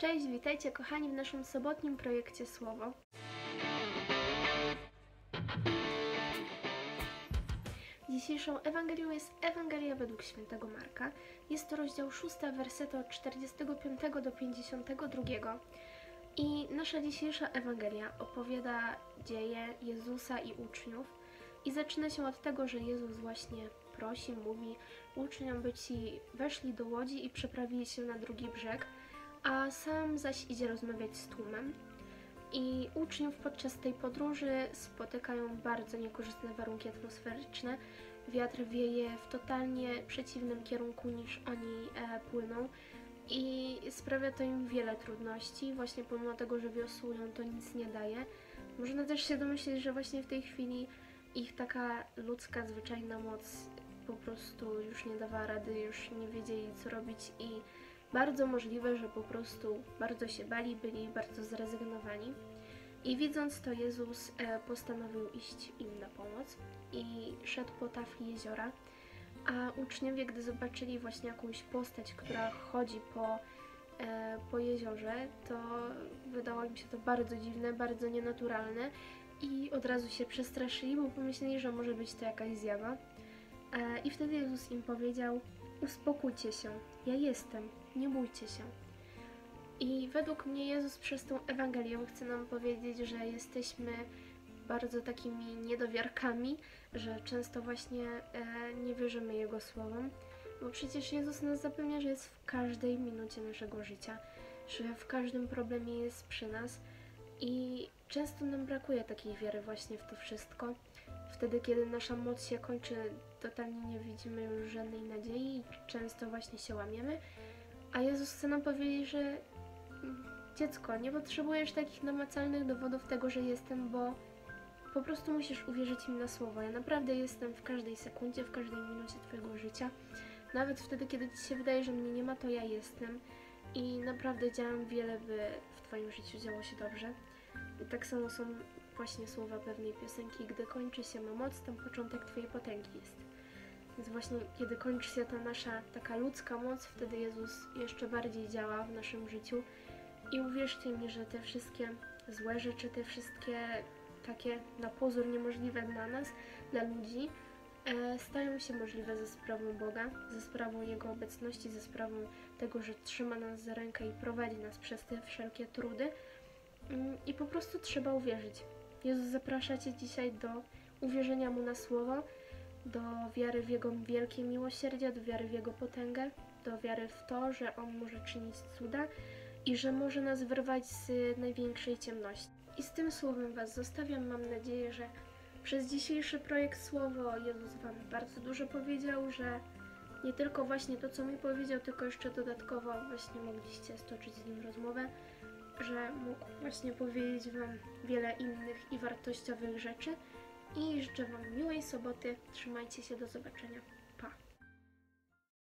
Cześć, witajcie kochani w naszym sobotnim projekcie Słowo. Dzisiejszą Ewangelią jest Ewangelia według świętego Marka. Jest to rozdział 6, wersety od 45 do 52. I nasza dzisiejsza Ewangelia opowiada dzieje Jezusa i uczniów. I zaczyna się od tego, że Jezus właśnie prosi, mówi uczniom, by ci weszli do łodzi i przeprawili się na drugi brzeg, a sam zaś idzie rozmawiać z tłumem. I uczniów podczas tej podróży spotykają bardzo niekorzystne warunki atmosferyczne. Wiatr wieje w totalnie przeciwnym kierunku niż oni e, płyną i sprawia to im wiele trudności. Właśnie pomimo tego, że wiosłują, to nic nie daje. Można też się domyśleć, że właśnie w tej chwili ich taka ludzka, zwyczajna moc po prostu już nie dawała rady, już nie wiedzieli co robić i bardzo możliwe, że po prostu bardzo się bali, byli bardzo zrezygnowani. I widząc to, Jezus e, postanowił iść im na pomoc i szedł po tafli jeziora. A uczniowie, gdy zobaczyli właśnie jakąś postać, która chodzi po, e, po jeziorze, to wydało im się to bardzo dziwne, bardzo nienaturalne i od razu się przestraszyli, bo pomyśleli, że może być to jakaś zjawa. I wtedy Jezus im powiedział: Uspokójcie się, ja jestem, nie bójcie się. I według mnie Jezus przez tą Ewangelię chce nam powiedzieć, że jesteśmy bardzo takimi niedowiarkami, że często właśnie e, nie wierzymy Jego słowom, bo przecież Jezus nas zapewnia, że jest w każdej minucie naszego życia, że w każdym problemie jest przy nas i często nam brakuje takiej wiary właśnie w to wszystko. Wtedy, kiedy nasza moc się kończy, totalnie nie widzimy już żadnej nadziei i często właśnie się łamiemy. A Jezus chce nam powiedzieć, że mm, dziecko, nie potrzebujesz takich namacalnych dowodów tego, że jestem, bo po prostu musisz uwierzyć mi na słowo. Ja naprawdę jestem w każdej sekundzie, w każdej minucie Twojego życia. Nawet wtedy, kiedy Ci się wydaje, że mnie nie ma, to ja jestem. I naprawdę działam wiele, by w Twoim życiu działo się dobrze. I tak samo są właśnie słowa pewnej piosenki, gdy kończy się ma moc, tam początek Twojej potęgi jest. Więc właśnie kiedy kończy się ta nasza taka ludzka moc, wtedy Jezus jeszcze bardziej działa w naszym życiu. I uwierzcie mi, że te wszystkie złe rzeczy, te wszystkie takie na pozór niemożliwe dla nas, dla ludzi, stają się możliwe ze sprawą Boga, ze sprawą Jego obecności, ze sprawą tego, że trzyma nas za rękę i prowadzi nas przez te wszelkie trudy. Mm, I po prostu trzeba uwierzyć. Jezus zaprasza Cię dzisiaj do uwierzenia Mu na słowo, do wiary w Jego wielkie miłosierdzie, do wiary w Jego potęgę, do wiary w to, że On może czynić cuda i że może nas wyrwać z największej ciemności. I z tym słowem Was zostawiam. Mam nadzieję, że przez dzisiejszy projekt Słowo Jezus Wam bardzo dużo powiedział, że nie tylko właśnie to, co mi powiedział, tylko jeszcze dodatkowo właśnie mogliście stoczyć z Nim rozmowę, że mógł właśnie powiedzieć Wam wiele innych i wartościowych rzeczy. I życzę Wam miłej soboty. Trzymajcie się, do zobaczenia.